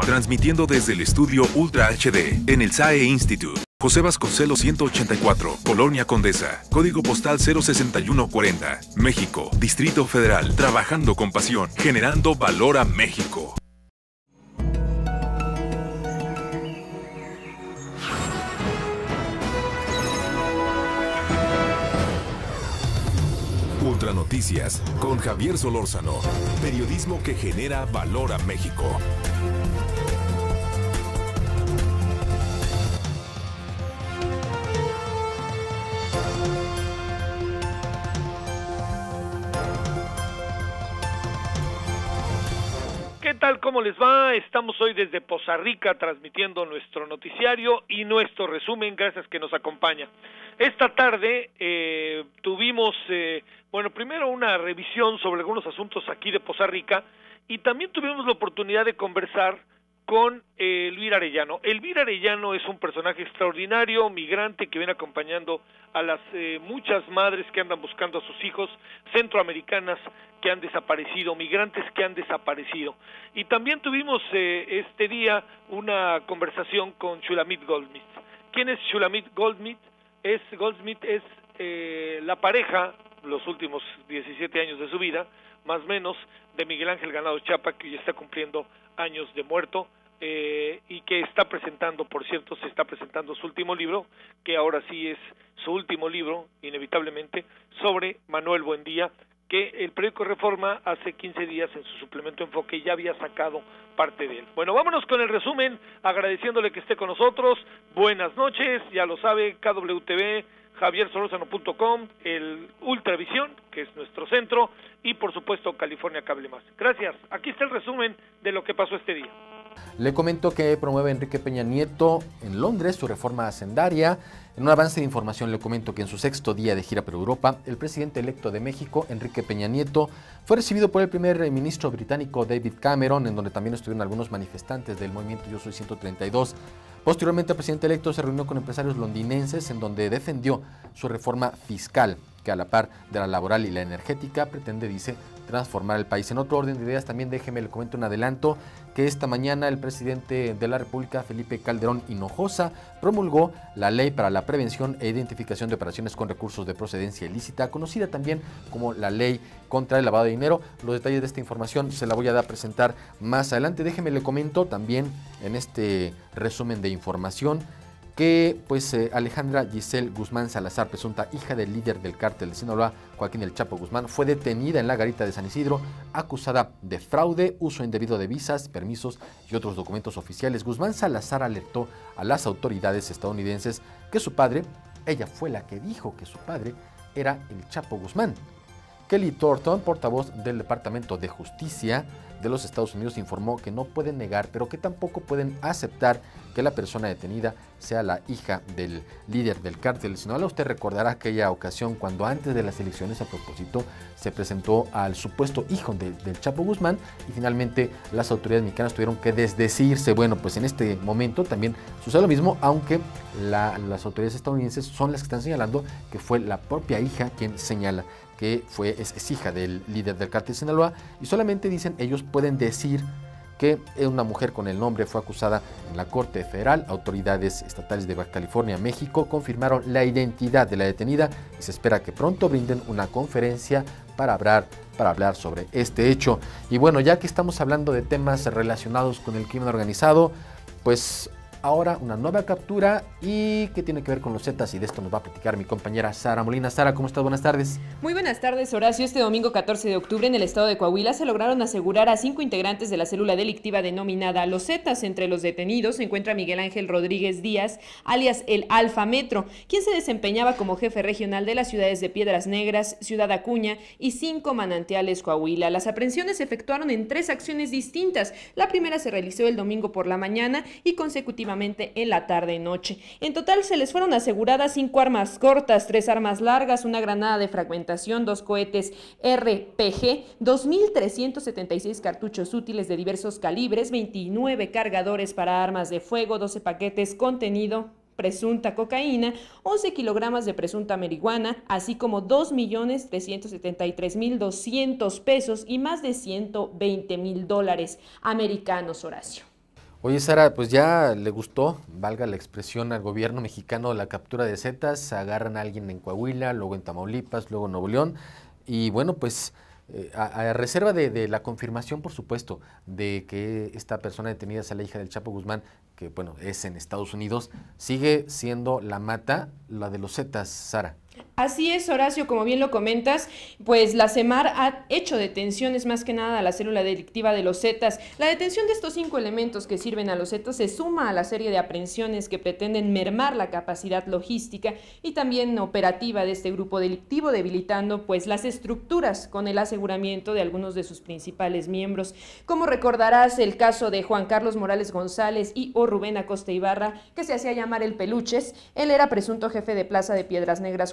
Transmitiendo desde el estudio Ultra HD en el SAE Institute. José Vasconcelos 184, Colonia Condesa, código postal 06140, México, Distrito Federal, trabajando con pasión, generando valor a México. Ultra Noticias con Javier Solórzano, periodismo que genera valor a México. Tal? ¿Cómo les va? Estamos hoy desde Poza Rica transmitiendo nuestro noticiario y nuestro resumen. Gracias que nos acompaña. Esta tarde eh, tuvimos, eh, bueno, primero una revisión sobre algunos asuntos aquí de Poza Rica y también tuvimos la oportunidad de conversar con eh, Elvira Arellano. Elvira Arellano es un personaje extraordinario, migrante que viene acompañando a las eh, muchas madres que andan buscando a sus hijos, centroamericanas que han desaparecido, migrantes que han desaparecido. Y también tuvimos eh, este día una conversación con Shulamit Goldsmith. ¿Quién es Shulamit Goldsmith? Es, Goldsmith es eh, la pareja, los últimos 17 años de su vida, más menos, de Miguel Ángel Ganado Chapa, que ya está cumpliendo años de muerto eh, y que está presentando, por cierto, se está presentando su último libro, que ahora sí es su último libro, inevitablemente, sobre Manuel Buendía, que el periódico Reforma hace 15 días en su suplemento Enfoque ya había sacado parte de él. Bueno, vámonos con el resumen, agradeciéndole que esté con nosotros. Buenas noches, ya lo sabe, KWTV, javiersolorzano.com, el Ultravisión, que es nuestro centro, y por supuesto California Cable Más. Gracias. Aquí está el resumen pasó este día. Le comento que promueve Enrique Peña Nieto en Londres su reforma hacendaria. En un avance de información le comento que en su sexto día de gira por Europa, el presidente electo de México, Enrique Peña Nieto, fue recibido por el primer ministro británico David Cameron, en donde también estuvieron algunos manifestantes del movimiento Yo Soy 132. Posteriormente, el presidente electo se reunió con empresarios londinenses en donde defendió su reforma fiscal, que a la par de la laboral y la energética pretende, dice, transformar el país. En otro orden de ideas, también déjeme le comento un adelanto que esta mañana el presidente de la República, Felipe Calderón Hinojosa, promulgó la Ley para la Prevención e Identificación de Operaciones con Recursos de Procedencia Ilícita, conocida también como la Ley contra el Lavado de Dinero. Los detalles de esta información se la voy a dar a presentar más adelante. Déjeme le comento también en este resumen de información que pues eh, Alejandra Giselle Guzmán Salazar, presunta hija del líder del cártel de Sinaloa, Joaquín El Chapo Guzmán, fue detenida en la garita de San Isidro, acusada de fraude, uso indebido de visas, permisos y otros documentos oficiales. Guzmán Salazar alertó a las autoridades estadounidenses que su padre, ella fue la que dijo que su padre era el Chapo Guzmán. Kelly Thornton, portavoz del Departamento de Justicia de los Estados Unidos, informó que no pueden negar, pero que tampoco pueden aceptar que la persona detenida sea la hija del líder del cártel de Sinaloa. Usted recordará aquella ocasión cuando antes de las elecciones a propósito se presentó al supuesto hijo de, del Chapo Guzmán y finalmente las autoridades mexicanas tuvieron que desdecirse. Bueno, pues en este momento también sucede lo mismo, aunque las autoridades estadounidenses son las que están señalando que fue la propia hija quien señala que fue, es, hija del líder del cártel de Sinaloa y solamente dicen ellos pueden decir que una mujer con el nombre fue acusada en la Corte Federal. Autoridades estatales de California, México, confirmaron la identidad de la detenida y se espera que pronto brinden una conferencia para hablar, para hablar sobre este hecho. Y bueno, ya que estamos hablando de temas relacionados con el crimen organizado, pues ahora una nueva captura y que tiene que ver con los Zetas y de esto nos va a platicar mi compañera Sara Molina. Sara, ¿cómo estás? Buenas tardes. Muy buenas tardes, Horacio. Este domingo 14 de octubre en el estado de Coahuila se lograron asegurar a cinco integrantes de la célula delictiva denominada Los Zetas. Entre los detenidos se encuentra Miguel Ángel Rodríguez Díaz, alias el Alfa Metro, quien se desempeñaba como jefe regional de las ciudades de Piedras Negras, Ciudad Acuña y cinco manantiales Coahuila. Las aprehensiones se efectuaron en tres acciones distintas. La primera se realizó el domingo por la mañana y consecutivamente en la tarde-noche. En total se les fueron aseguradas cinco armas cortas, tres armas largas, una granada de fragmentación, dos cohetes RPG, 2.376 cartuchos útiles de diversos calibres, 29 cargadores para armas de fuego, 12 paquetes contenido presunta cocaína, 11 kilogramas de presunta marihuana, así como 2.373.200 pesos y más de 120 mil dólares americanos, Horacio. Oye, Sara, pues ya le gustó, valga la expresión, al gobierno mexicano la captura de Zetas. Agarran a alguien en Coahuila, luego en Tamaulipas, luego en Nuevo León. Y bueno, pues eh, a, reserva de, la confirmación, por supuesto, de que esta persona detenida es la hija del Chapo Guzmán, que bueno, es en Estados Unidos, sigue siendo la mata, la de los Zetas, Sara. Así es, Horacio, como bien lo comentas, pues la CEMAR ha hecho detenciones más que nada a la célula delictiva de los Zetas. La detención de estos cinco elementos que sirven a los Zetas se suma a la serie de aprehensiones que pretenden mermar la capacidad logística y también operativa de este grupo delictivo, debilitando pues las estructuras con el aseguramiento de algunos de sus principales miembros. Como recordarás el caso de Juan Carlos Morales González y o Rubén Acosta Ibarra, que se hacía llamar el Peluches, él era presunto jefe de Plaza de Piedras Negras,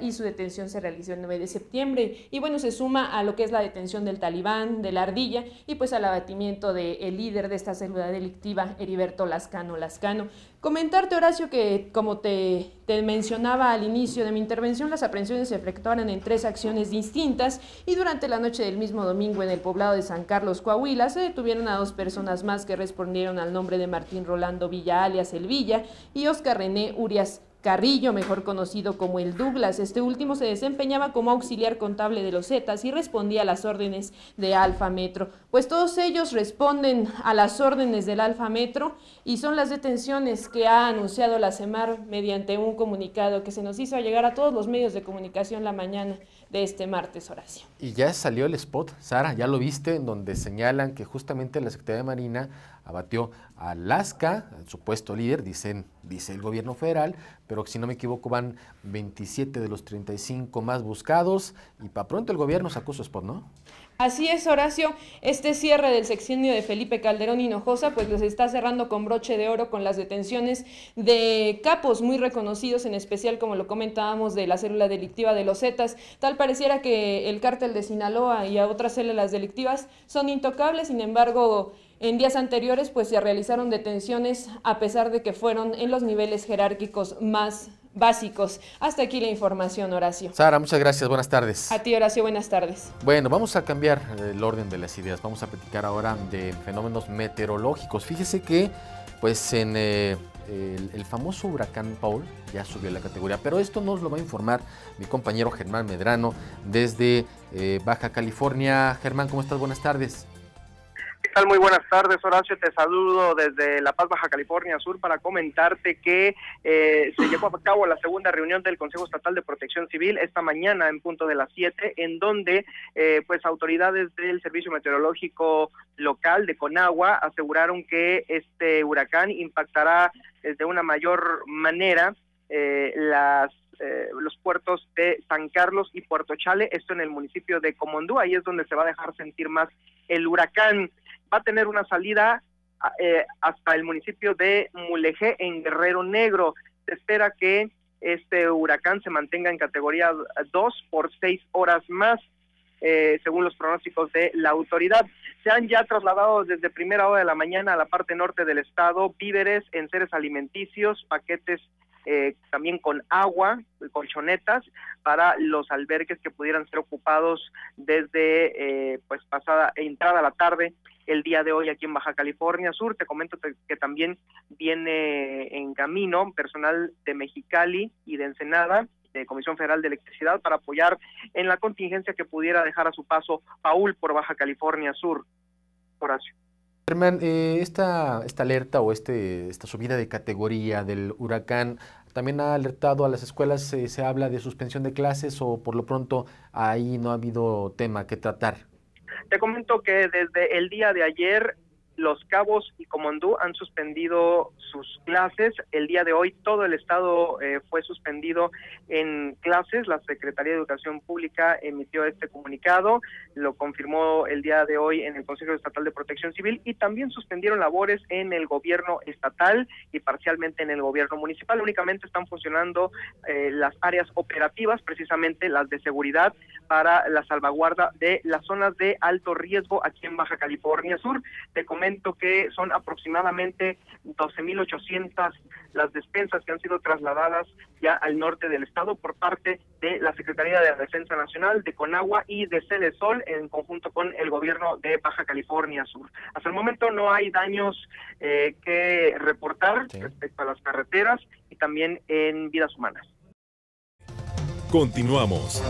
y su detención se realizó el 9 de septiembre. Y bueno, se suma a lo que es la detención del talibán, de la ardilla y pues al abatimiento del líder de esta célula delictiva, Heriberto Lascano Lascano. Comentarte, Horacio, que como te, te, mencionaba al inicio de mi intervención, las aprehensiones se efectuaron en tres acciones distintas y durante la noche del mismo domingo en el poblado de San Carlos, Coahuila, se detuvieron a dos personas más que respondieron al nombre de Martín Rolando Villa, alias El Villa, y Oscar René Urias Carrillo, mejor conocido como el Douglas. Este último se desempeñaba como auxiliar contable de los Zetas y respondía a las órdenes de Alfa Metro. Pues todos ellos responden a las órdenes del Alfa Metro y son las detenciones que ha anunciado la CEMAR mediante un comunicado que se nos hizo llegar a todos los medios de comunicación la mañana de este martes, Horacio. Y ya salió el spot, Sara, ya lo viste, en donde señalan que justamente la Secretaría de Marina abatió a Alaska, el supuesto líder, dicen, dice el gobierno federal, pero si no me equivoco van 27 de los 35 más buscados y para pronto el gobierno sacó su spot, ¿no? Así es, Horacio. Este cierre del sexenio de Felipe Calderón Hinojosa, pues les está cerrando con broche de oro con las detenciones de capos muy reconocidos, en especial, como lo comentábamos, de la célula delictiva de los Zetas. Tal pareciera que el cártel de Sinaloa y a otras células delictivas son intocables, sin embargo, en días anteriores, pues se realizaron detenciones a pesar de que fueron en los niveles jerárquicos más básicos. Hasta aquí la información, Horacio. Sara, muchas gracias. Buenas tardes. A ti, Horacio. Buenas tardes. Bueno, vamos a cambiar el orden de las ideas. Vamos a platicar ahora de fenómenos meteorológicos. Fíjese que, pues, en eh, el, famoso huracán Paul ya subió la categoría, pero esto nos lo va a informar mi compañero Germán Medrano desde eh, Baja California. Germán, ¿cómo estás? Buenas tardes. ¿Qué tal? Muy buenas tardes, Horacio. Te saludo desde La Paz, Baja California Sur, para comentarte que eh, se llevó a cabo la segunda reunión del Consejo Estatal de Protección Civil esta mañana en punto de las 7, en donde eh, pues autoridades del Servicio Meteorológico Local de Conagua aseguraron que este huracán impactará de una mayor manera eh, las eh, los puertos de San Carlos y Puerto Chale, esto en el municipio de Comondú, ahí es donde se va a dejar sentir más el huracán. Va a tener una salida eh, hasta el municipio de Mulegé en Guerrero Negro. Se espera que este huracán se mantenga en categoría 2 por seis horas más. Eh, según los pronósticos de la autoridad. Se han ya trasladado desde primera hora de la mañana a la parte norte del estado víveres, enseres alimenticios, paquetes eh, también con agua, colchonetas para los albergues que pudieran ser ocupados desde eh, pues pasada entrada a la tarde el día de hoy aquí en Baja California Sur. Te comento que también viene en camino personal de Mexicali y de Ensenada de Comisión Federal de Electricidad para apoyar en la contingencia que pudiera dejar a su paso Paul por Baja California Sur. Horacio. Germán, eh, esta, esta alerta o este, esta subida de categoría del huracán también ha alertado a las escuelas, eh, se habla de suspensión de clases o por lo pronto ahí no ha habido tema que tratar. Te comento que desde el día de ayer los Cabos y Comondú han suspendido sus clases. El día de hoy todo el estado eh, fue suspendido en clases. La Secretaría de Educación Pública emitió este comunicado, lo confirmó el día de hoy en el Consejo Estatal de Protección Civil y también suspendieron labores en el gobierno estatal y parcialmente en el gobierno municipal. Únicamente están funcionando eh, las áreas operativas, precisamente las de seguridad para la salvaguarda de las zonas de alto riesgo aquí en Baja California Sur. Te comento comento que son aproximadamente 12.800 las despensas que han sido trasladadas ya al norte del estado por parte de la Secretaría de Defensa Nacional, de Conagua y de Sol en conjunto con el gobierno de Baja California Sur. Hasta el momento no hay daños eh, que reportar respecto a las carreteras y también en vidas humanas. Continuamos.